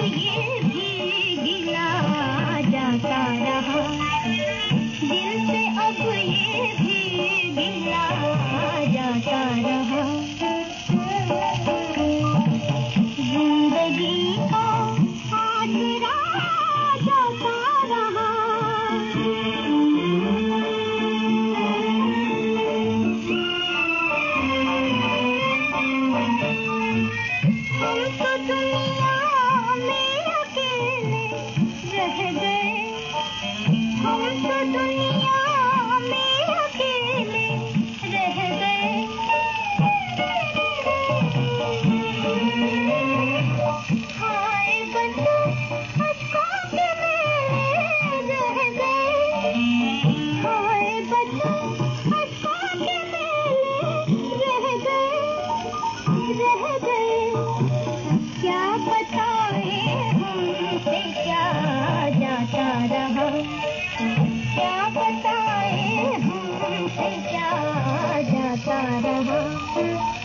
的夜 क्या बताए हमसे क्या जाता रहा?